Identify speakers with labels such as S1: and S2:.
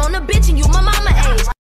S1: on a bitch and you